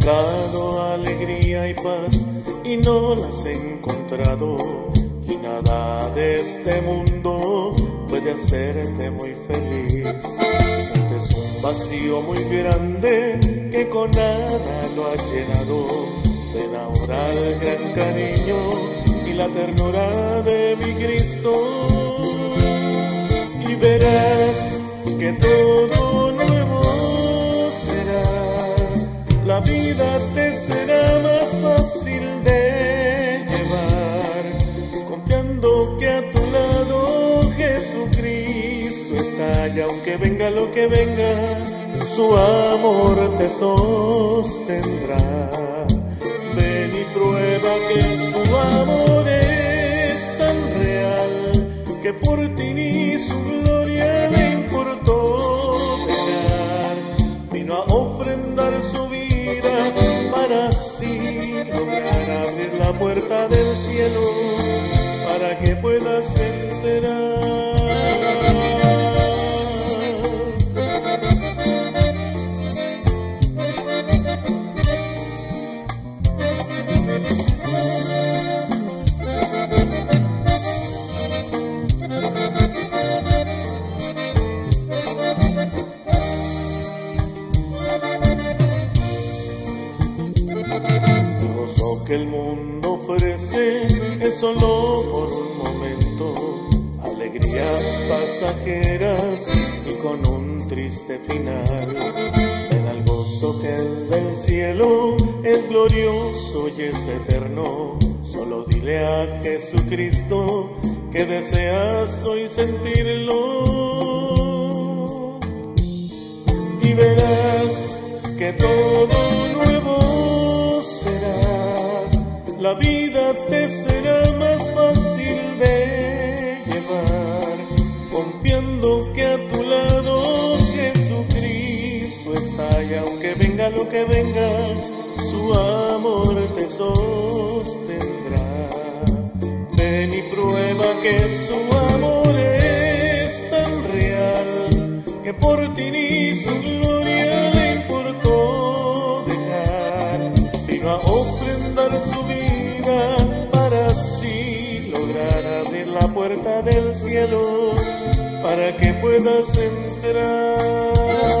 buscado alegría y paz y no las he encontrado. Y nada de este mundo puede hacerte muy feliz. Sientes un vacío muy grande que con nada lo ha llenado. Ven ahora el gran cariño y la ternura de mi Cristo. La vida te será más fácil de llevar, confiando que a tu lado Jesucristo está. Y aunque venga lo que venga, su amor te sostendrá. Ven y prueba que su amor es tan real que por ti ni su gloria le importó dejar. Vino a ofrendar su vida para así lograr abrir la puerta del cielo para que puedas enterar. Que el mundo ofrece es solo por un momento, alegrías pasajeras y con un triste final. Ven al gozo que el del cielo es glorioso y es eterno. Solo dile a Jesucristo que deseas hoy sentirlo y verás que todo. La vida te será más fácil de llevar, confiando que a tu lado Jesucristo está. Y aunque venga lo que venga, su amor te sostendrá. Ven y prueba que abrir la puerta del cielo para que puedas entrar.